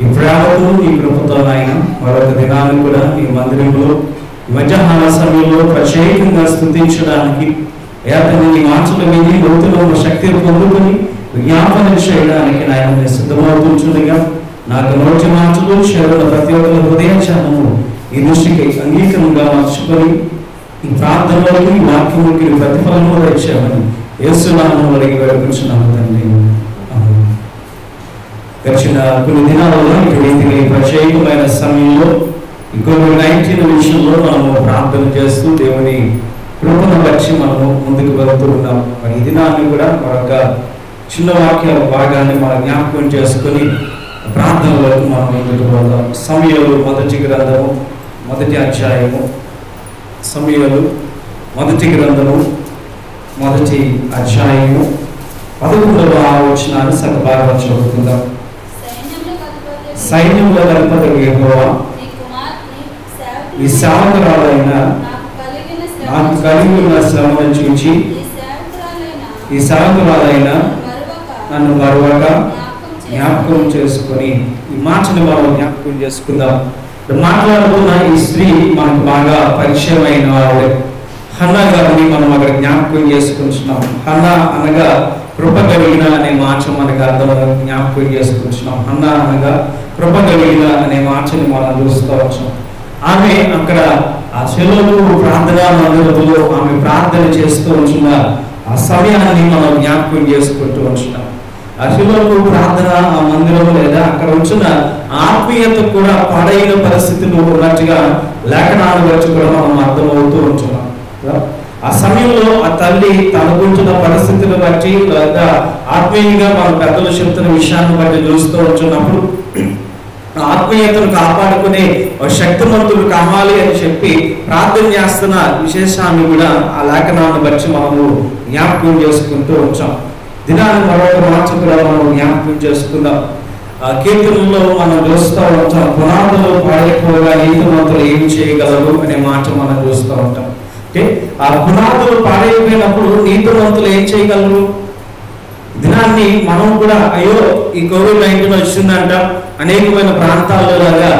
ఇప్పుడు ప్రేమతో ఈ కృపతో నాయన మరొక దినాన్ని కూడా ఈ మందిరంలో మధ్యాహ్న సమయంలో ప్రత్యేకంగా స్థుతించడానికి ఏతని నీ మీద విని నూతన శక్తి పొందుకొని విజ్ఞాపన చేయడానికి నాయన నేను సిద్ధమవుతుండగా నాకు నోటి మాటలు చేరుల ప్రతి ఒక్కరి హృదయ ఛానము ఈ దృష్టికి అంగీకారంగా మార్చుకొని ఈ ప్రార్థనలోకి ఈ వాక్యముకి ప్రతిఫలము తెచ్చామని యేసునామం అడిగి వేడుకుంటున్నాము తండ్రి. గడిచిన కొన్ని దినాలలో ఇక్కడ ఈ ప్రత్యేకమైన సమయంలో ఈ కోవిడ్ నైన్టీన్ విషయంలో మనము ప్రార్థన చేస్తూ దేవుని కృపను వచ్చి మనము ముందుకు వెళ్తూ ఉన్నాం. మరి ఈ దినాన్ని కూడా మరొక చిన్న వాక్య భాగాన్ని మన జ్ఞాపకం చేసుకొని ప్రార్థనలకు మనం ముందుకు వెళ్దాం. సమయాలు మొదటి గ్రంథము మొదటి అధ్యాయము. సమయాలు మొదటి గ్రంథము మొదటి అధ్యాయము. పదకొండవ ఆలోచన సగ చదువుకుందాం. సైన్యముల గణపతి యెహోవా నీ సేవకురాలైన నాకు కలిగి ఉన్న శ్రమను చూచి ఈ సేవకురాలైన నన్ను మరొక జ్ఞాపకం చేసుకొని ఈ మాటను మనం జ్ఞాపకం చేసుకుందాం. మాట్లాడుతున్న ఈ స్త్రీ మనకు బాగా పరిచయమైన ఆవిడ. హన్నా గారిని మనం అక్కడ జ్ఞాపకం చేసుకుంటున్నాం. హన్నా అనగా కృప కలిగిన అనే మాట మనకు అర్థం జ్ఞాపకం చేసుకుంటున్నాం. హన్నా అనగా కృప కలిగిన అనే మార్చని మనం చూస్తూ ఆమె అక్కడ ఆ సెలవు ప్రార్థనా మందిరంలో ఆమె ప్రార్థన చేస్తూ ఉంచిన ఆ సమయాన్ని మనం జ్ఞాపకం చేసుకుంటూ ఉంటున్నాం అశులకు ప్రార్థన ఆ మందిరం లేదా అక్కడ ఉంచిన ఆత్మీయత కూడా పాడైన పరిస్థితులు ఉన్నట్టుగా లేఖనాలు వచ్చి కూడా మనం అర్థమవుతూ ఉంటున్నాం. ఆ? సమయంలో ఆ తల్లి తనకుంటున్న పరిస్థితులు బట్టి లేదా ఆత్మీయంగా మన పెద్దలు చెప్తున్న విషయాన్ని బట్టి చూస్తూ ఉంటున్నప్పుడు ఆత్మీయతను కాపాడుకునే శక్తిమంతులు కావాలి అని చెప్పి ప్రార్థన చేస్తున్న విశేషాన్ని కూడా ఆ లేఖనాన్ని బట్టి మనము జ్ఞాపకం చేసుకుంటూ వచ్చాం. దినాన్ని మరొక మాట కూడా మనం జ్ఞాపకం చేసుకుందాం. ఆ కీర్తనలో మనం చూస్తూ ఉంటాం పునాదులు పాడైపోగా నీతిమంతులు ఏం చేయగలరు? అనే మాట మనం చూస్తూ ఉంటాం. అంటే ఆ పునాదులు పాడైపోయినప్పుడు నీతిమంతులు ఏం చేయగలరు? దినాన్ని మనం కూడా అయ్యో ఈ కోవిడ్ నైన్టీన్ వచ్చిందంట అనేకమైన ప్రాంతాల్లో లాగా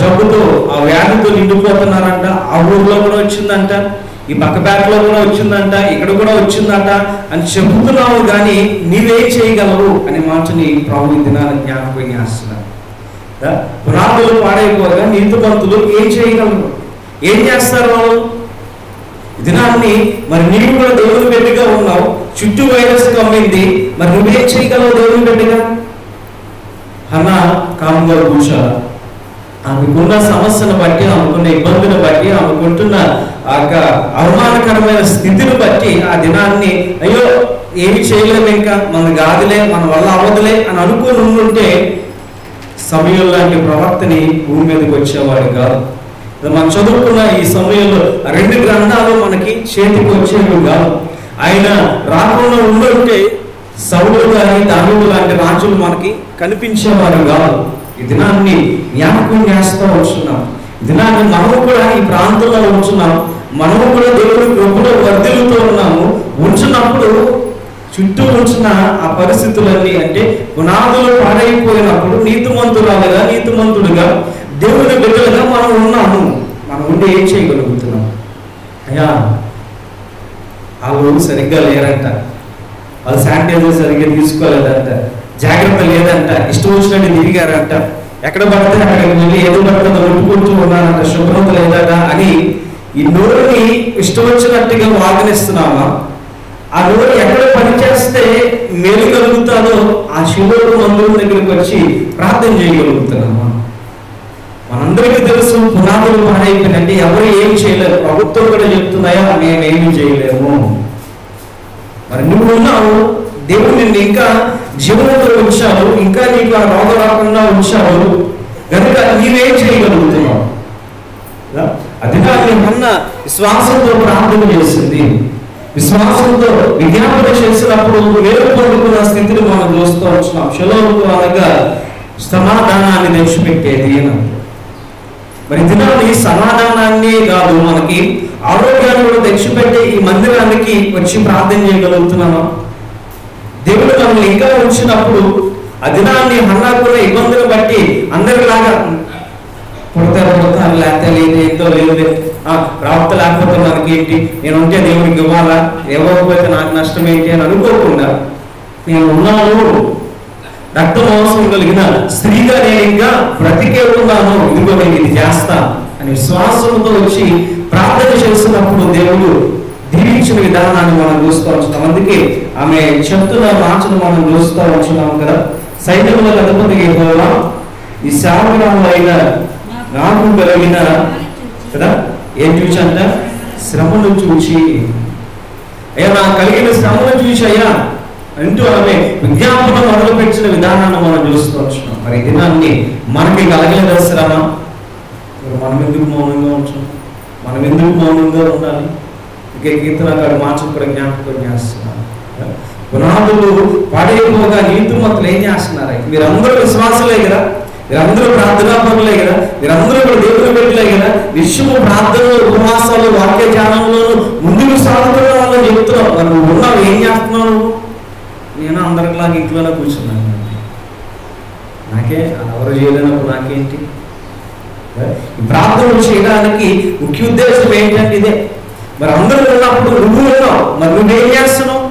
జబ్బుతో ఆ వ్యాధితో నిండిపోతున్నారంట. ఆ ఊర్లో కూడా వచ్చిందంట. ఈ పక్కపేటలో కూడా వచ్చిందంట. ఇక్కడ కూడా వచ్చిందంట అని చెబుతున్నావు కానీ నీవే చేయగలవు అనే మాటని ప్రభు దినాన్ని జ్ఞాపకం చేస్తున్నాను కదా? పునాదులు పాడైపోగా నీతిమంతులు ఏం చేయగలరు? ఏం చేస్తారు వాళ్ళు? దినాన్ని మరి నీవు కూడా దేవుని బిడ్డగా ఉన్నావు. చుట్టూ వైరస్ కమ్మింది మరి నువ్వేం చేయగలవు దేవుని బిడ్డగా అన్న కాముగా కూర్చోాల ఆమెకున్న సమస్యను బట్టి ఆమెకున్న ఇబ్బందిని బట్టి ఆమెకుంటున్న ఆ యొక్క అవమానకరమైన స్థితిని బట్టి ఆ దినాన్ని అయ్యో ఏమి చేయలేము ఇంకా? మన గాదులే మన వల్ల అవ్వదులే అని అనుకుని ఉంటే సమయం లాంటి ప్రవర్తని భూమి మీదకి వచ్చేవాడు కాదు. మనం చదువుకున్న ఈ సమయంలో రెండు గ్రంథాలు మనకి చేతికి వచ్చేవి కాదు. ఆయన రాకుండా ఉండుంటే సౌలు కానీ దానుడు లాంటి రాజులు మనకి కనిపించేవారు కాదు. ఈ దినాన్ని జ్ఞాపకం చేస్తూ ఉంటున్నాం దినాన్ని మనము కూడా ఈ ప్రాంతంలో ఉంచున్నాం. మనము కూడా దేవుడు కృపలో వర్ధిల్లుతూ ఉన్నాము. ఉంచినప్పుడు చుట్టూ ఉంచిన ఆ పరిస్థితులన్నీ అంటే పునాదులు పాడైపోయినప్పుడు నీతిమంతురాలుగా నీతిమంతుడుగా దేవుని బిడ్డలుగా మనం ఉన్నాము. మనం ఉండి ఏం చేయగలము అయ్యా వాళ్ళు సరిగ్గా లేరంట. వాళ్ళు శానిటైజర్ సరిగ్గా తీసుకోలేదంట. జాగ్రత్త లేదంట. ఇష్టం వచ్చినట్టు తిరిగారంట. ఎక్కడ పడితే అక్కడికి వెళ్ళి ఏదో పడితే నొప్పుకుంటూ ఉన్నారంట. శుభ్రత లేదట అని ఈ నోరుని ఇష్టం వచ్చినట్టుగా వాదనిస్తున్నామా? ఆ నోరు ఎక్కడ పనిచేస్తే మేలు కలుగుతాదో ఆ శివుడు మందుల దగ్గరికి వచ్చి ప్రార్థన చేయగలుగుతున్నామా? మనందరికీ తెలుసు పునాదులు పాడైపోయినంటే ఎవరు ఏం చేయలేరు. ప్రభుత్వం కూడా చెప్తున్నాయా మేమేమి చేయలేము. మరి నువ్వు ఉన్నావు దేవుడు నిన్ను ఇంకా జీవనంలో ఉంచావు ఇంకా నీకు ఆ రోగ రాకుండా ఉంచావు కనుక నీవేం చేయగలుగుతున్నావు. అధికారులు ఉన్న విశ్వాసంతో ప్రార్థన చేసింది. విశ్వాసంతో విజ్ఞాపన చేసినప్పుడు వేరు పొందుకున్న స్థితిని మనం చూస్తూ వచ్చినాం. శలోకు అనగా సమాధానాన్ని తెచ్చిపెట్టేది అని మరి దినాన్ని సమాధానాన్ని కాదు మనకి ఆరోగ్యాన్ని కూడా తెచ్చిపెట్టి ఈ మందిరానికి వచ్చి ప్రార్థన చేయగలుగుతున్నామా? దేవుడు మనల్ని ఇంకా ఉంచినప్పుడు ఆ దినాన్ని హన్నాకున్న ఇబ్బందులు బట్టి లేకపోతే లేదు ఏందో లేదు. ప్రాప్త లేకపోతే మనకేంటి నేను ఉంటే దేవుడికి ఇవ్వాలా? ఇవ్వకపోతే నాకు నష్టం ఏంటి అని అనుకోకుండా నేను ఉన్నాను. రక్త మాంసం కలిగిన స్త్రీగా నేను ఇంకా బ్రతికే ఉన్నాను. ఇదిగో నేను ఇది చేస్తా అని విశ్వాసంతో వచ్చి ప్రార్థన చేస్తున్నప్పుడు దేవుడు దీవించిన విధానాన్ని మనం చూస్తూ ఉంచుతాం అందుకే ఆమె చెప్తున్న మాటను మనం చూస్తూ ఉంచున్నాం కదా. సైన్యముల అధిపతి యెహోవా ఈ శాపగ్రామంలో అయిన నాకు కలిగిన కదా ఏం చూచంట శ్రమను చూచి. అయ్యా నాకు కలిగిన శ్రమను చూసి అయ్యా అంటూ ఆమె విజ్ఞాపన మొదలుపెట్టిన విధానాన్ని మనం చూస్తూ వచ్చినాం మరి దినాన్ని మనకి కలగలేదా శ్రమ. మనం ఎందుకు మౌనంగా ఉంటున్నాం? మనం ఎందుకు మౌనంగా ఉండాలి? ఇంకే కీర్తనకాడు మార్చం కూడా జ్ఞాపకం చేస్తున్నాను పునాదులు పాడైపోగా నీతిమంతులు ఏం చేస్తున్నారు? మీరందరూ విశ్వాసలే కదా? మీరందరూ ప్రార్థనా పనులే కదా? మీరందరూ కూడా దేవుని పెట్టలే కదా? విషయము ప్రార్థనలు ఉపవాసాలు వాక్య జ్ఞానంలో ముందుకు సాగుతున్న వాళ్ళని చెప్తున్నావు. మరి ఉన్నావు ఏం చేస్తున్నావు నేను అందరిలాగా ఇంట్లోనే కూర్చున్నాను. నాకే ఎవరు చేయలేనప్పుడు నాకేంటి? ఈ ప్రార్థనలు చేయడానికి ముఖ్య ఉద్దేశం ఏంటంటే ఇదే. మరి అందరూ ఉన్నప్పుడు నువ్వు ఉన్నావు మరి నువ్వేం చేస్తున్నావు?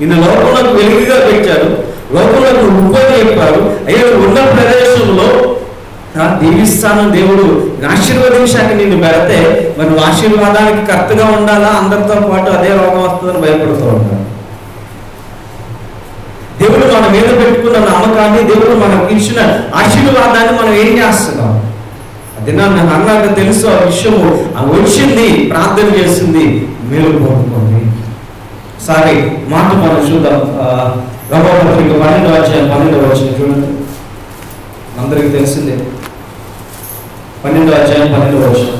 నిన్ను లోకంలోకి వెలుగుగా పెట్టారు. లోకంలోకి ఉప్పని చెప్పారు అయ్యో ఉన్న ప్రదేశంలో నా దేవిస్థానం దేవుడు ఆశీర్వదించాక నిన్ను పెడితే మరి నువ్వు ఆశీర్వాదానికి కరెక్ట్గా ఉండాలా? అందరితో పాటు అదే రోగం వస్తుందని భయపడుతూ ఉంటాను దేవుడు మన మీద పెట్టుకున్న నమ్మకాన్ని దేవుడు మనకి ఇచ్చిన ఆశీర్వాదాన్ని మనం ఏం చేస్తున్నాం? అది నన్ను అన్నాక తెలుసు ఆ విషయము వచ్చింది ప్రార్థన చేసింది. మేలు పొందుకోండి సారీ మాట మనం చూద్దాం. రమపత్రిక పన్నెండు అధ్యాయం పన్నెండు వచ్చిన చూడండి. అందరికి తెలిసిందే. పన్నెండు అధ్యాయం పన్నెండు వచ్చిన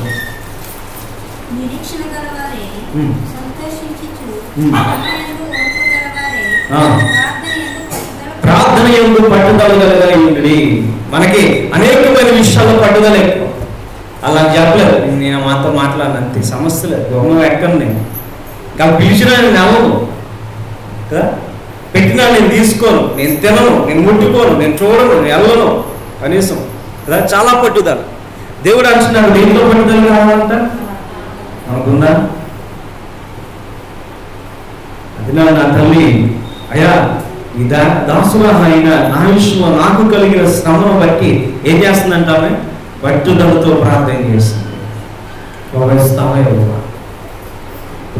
ప్రార్థన ఎందు పట్టుదల కలగలిగింది మనకి అనేకమైన విషయాల్లో పట్టుదల ఎక్కువ. అలా చెప్పలేదు. నేను మాతో మాట్లాడాను అంతే. సమస్యలే. దొంగ ఎక్కను నేను. ఇంకా పిలిచినా నేను కదా? పెట్టినా నేను తీసుకోను. నేను తినను. నేను ముట్టుకోను. నేను చూడను. నేను వెళ్ళను. కనీసం. కదా? చాలా పట్టుదల. దేవుడు అంటున్నాడు దేంట్లో పట్టుదల కావాలంట? మనకుందా? అది నా తల్లి. అయ్యా ఈ దా దాసుగా అయిన నా విషయంలో నాకు కలిగిన శ్రమను బట్టి ఏం చేస్తుందంటామే? పట్టుదలతో ప్రార్థన చేస్తుంది గౌరవిస్తామా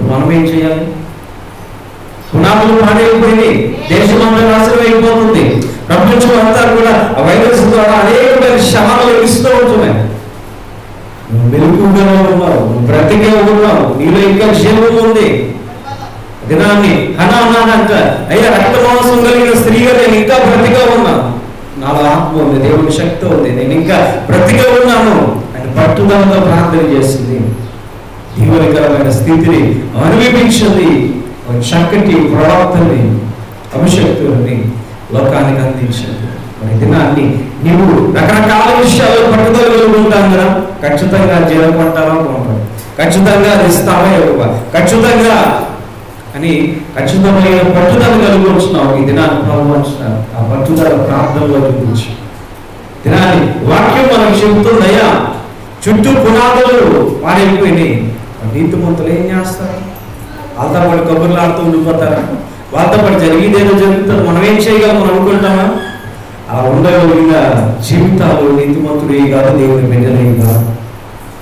మనం ఏం చేయాలి పునాదులు పాడైపోయింది దేశమంతా నాశనం అయిపోతుంది ప్రపంచం అంతా కూడా వైరస్ ద్వారా అనేకమైన శవాలు ఇస్తూ ఉంటున్నాయి నువ్వు ఉన్నావు బ్రతికే ఉన్నావు నీలో ఇంకా జీవం ఉంది దినాన్ని హనా అంట అయ్యా రక్త మాంసం కలిగిన స్త్రీగా నేను ఇంకా బ్రతిగా ఉన్నాను నాలో ఆత్మ ఉంది దేవుని శక్తి ఉంది నేను ఇంకా బ్రతికే ఉన్నాను అని పట్టుదలతో ప్రార్థన చేస్తుంది దీవనకరమైన స్థితిని అనుభవించింది ఒక చక్కటి ప్రవర్తనని అభిషక్తులని లోకానికి అందించింది. మరి దినాన్ని నీవు రకరకాల విషయాలు పట్టుదల కలిగి ఉంటాం కదా. ఖచ్చితంగా జీవపడతావా కొంటావా ఖచ్చితంగా ఇస్తావా? ఇవ్వవా? ఖచ్చితంగా అని ఖచ్చితమైన పట్టుదల కలిగి ఉంటున్నావు ఈ దినాన్ని ప్రభు ఆ పట్టుదల ప్రార్థనలో గురించి దినాన్ని వాక్యం మనకు చెబుతుందయ్యా చుట్టూ పునాదులు పాడైపోయినాయి. నీతిమంతులు ఏం చేస్తారు? వాళ్ళతో పాటు కబుర్లు ఆడుతూ ఉండిపోతారా? వాళ్ళతో పాటు జరిగేదేదో జరుగుతుంది. మనం ఏం చేయగలం మనం అనుకుంటామా? అలా ఉండగలిగిన జీవితాలు నీతిమంతుడు కాదు దేవుని బిడ్డలే కాదు.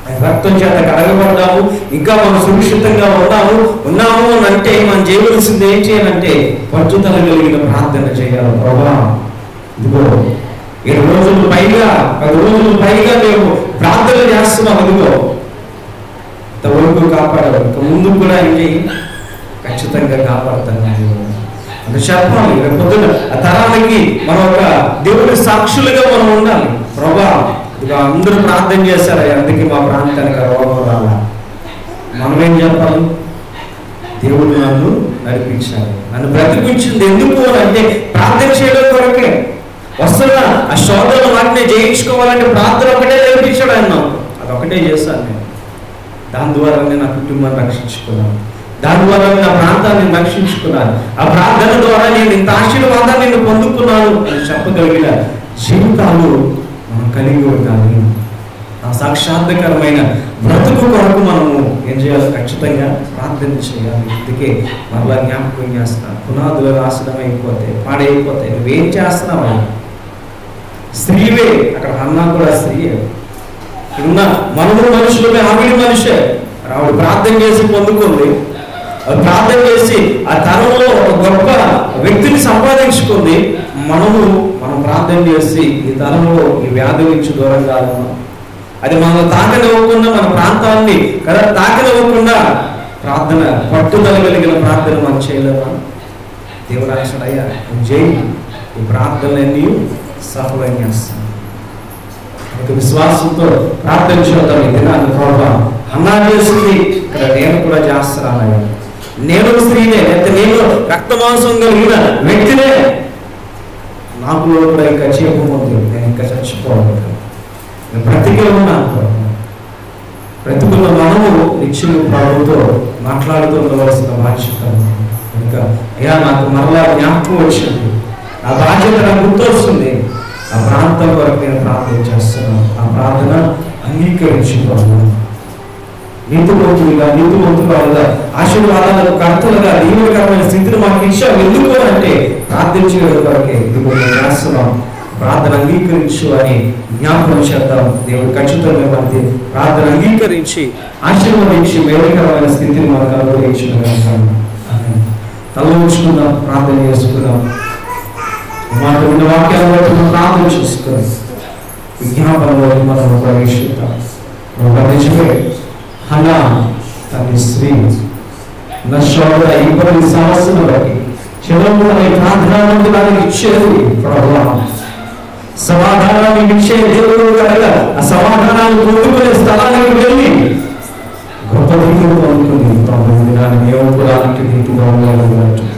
ఆయన రక్తం చేత కడగబడ్డాము. ఇంకా మనం సురక్షితంగా ఉన్నాము. అంటే మనం చేయవలసింది ఏం చేయాలంటే పట్టుదల కలిగిన ప్రార్థన చేయాలి. ప్రభా ఇదిగో ఏడు రోజులు పైగా పది రోజులు పైగా మేము ప్రార్థన చేస్తున్నాం ఇదిగో. ఇంతవరకు కాపాడారు ఇక ముందు కూడా ఏంటి ఖచ్చితంగా కాపాడుతాను అది చెప్పాలి పొద్దున ఆ తరానికి మనం ఒక దేవుడి సాక్షులుగా మనం ఉండాలి. ప్రభా ఇక అందరూ ప్రార్థన చేశారు అందుకే మా ప్రాంతానికి రోగం రాలా. మనం ఏం చెప్పాలి? దేవుడు నన్ను నడిపించాడు. నన్ను బ్రతికించింది ఎందుకు అని అంటే ప్రార్థన చేయడం కొరకే. వస్తున్నా ఆ శోధన వాటిని జయించుకోవాలంటే ప్రార్థన ఒకటే నేర్పించాడు ఆయన అదొకటే చేశాను నేను. దాని ద్వారా నేను నా కుటుంబాన్ని రక్షించుకున్నాను. దాని ద్వారా నా ప్రాంతాన్ని రక్షించుకున్నాను. ఆ ప్రార్థన ద్వారా నేను ఇంత ఆశీర్వాదాన్ని నేను పొందుకున్నాను అని చెప్పగలిగిన జీవితాలు మనం కలిగి ఉండాలి ఆ సాక్షాత్కరమైన బ్రతుకు కొరకు మనము ఏం చేయాలి? ఖచ్చితంగా ప్రార్థన చేయాలి. అందుకే మరలా జ్ఞాపకం చేస్తున్నా పునాదులు నాశనం అయిపోతే పాడైపోతాయి. నువ్వేం చేస్తున్నావు? స్త్రీవే. అక్కడ అన్నా కూడా స్త్రీయే. ఉన్న మనము మనుషులమే ఆవిడ మనిషే. ఆవిడ ప్రార్థన చేసి పొందుకుంది. ప్రార్థన చేసి ఆ తరంలో ఒక గొప్ప వ్యక్తిని సంపాదించుకుంది. మనము మనం ప్రార్థన చేసి ఈ తరంలో ఈ వ్యాధి నుంచి దూరం కాదు అది మనం తాకనివ్వకుండా మన ప్రాంతాన్ని కదా తాకనివ్వకుండా ప్రార్థన పట్టుదల కలిగిన ప్రార్థన మనం చేయలేమా? దేవుడు అయ్యా జై ఈ ప్రార్థనలన్నీ సఫలం చేస్తాను ఒక విశ్వాసంతో ప్రార్థన చేద్దాం ఈ దినాన్ని ప్రభావ అన్నా చేసింది ఇక్కడ నేను కూడా చేస్తున్నాను నేను స్త్రీనే లేకపోతే నేను రక్త మాంసం కలిగిన వ్యక్తినే. నాకు కూడా ఇంకా చేయకపోతే నేను ఇంకా చచ్చిపోవాలి. నేను ఉన్నాను బ్రతుకున్న మనము నిత్యులు ప్రభుతో మాట్లాడుతూ ఉండవలసిన బాధ్యత కనుక అయ్యా నాకు మరలా జ్ఞాపకం వచ్చింది. ఆ బాధ్యత నాకు గుర్తొస్తుంది. ఆ ప్రాంతం వరకు నేను ప్రార్థన చేస్తున్నాను. ఆ ప్రార్థన అంగీకరించుకోవాలి నీతిమంతులుగా నీతిమంతులుగా ఆశీర్వాదాలకు కర్తలుగా దీవులకరమైన స్థితిని మాకు ఇచ్చావు. ఎందుకు అంటే ప్రార్థించే వరకే ఇది చేస్తున్నాం. ప్రార్థన అంగీకరించు అని జ్ఞాపకం చేద్దాం. దేవుడు ఖచ్చితంగా మనకి ప్రార్థన అంగీకరించి ఆశీర్వదించి మేలుకరమైన స్థితిని మనకు అనుగ్రహించిన తల ఉంచుకుందాం ప్రార్థన చేసుకుందాం. మాట ఉన్న వాక్యాలను ప్రార్థన చేసుకుందాం. విజ్ఞాపనలో మనం ప్రవేశిద్దాం. ఒక నిజమే హనా తన స్త్రీ నష్టోడ ఇబ్బంది సమస్యను బట్టి చివరకు తన ప్రార్థన నుండి దానికి ఇచ్చేది ప్రభావ సమాధానాన్ని ఇచ్చే దేవుడు కనుక ఆ సమాధానాన్ని పొందుకునే స్థలానికి వెళ్ళి గొప్ప దేవుడు అనుకుని తాము దినాన్ని ఏ కూడా అలాంటి ఉండాలని ఉండాలి